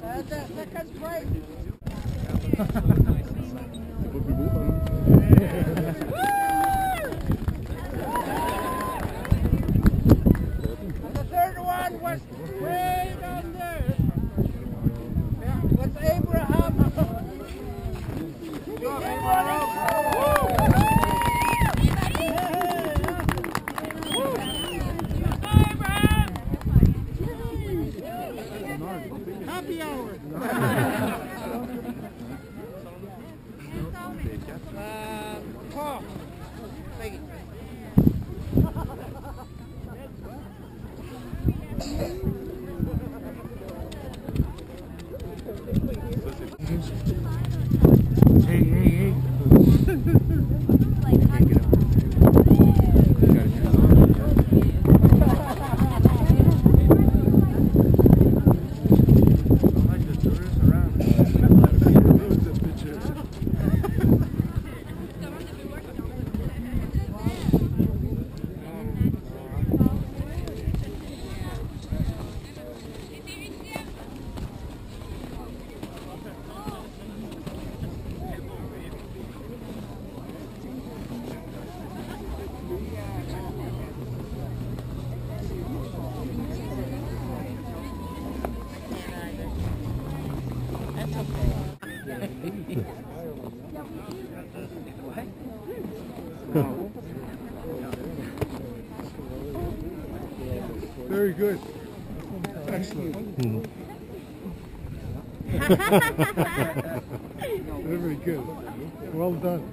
That, that, that guy's brave. Thank you. Hey, hey, hey. Very good. Excellent. Very good. Well done.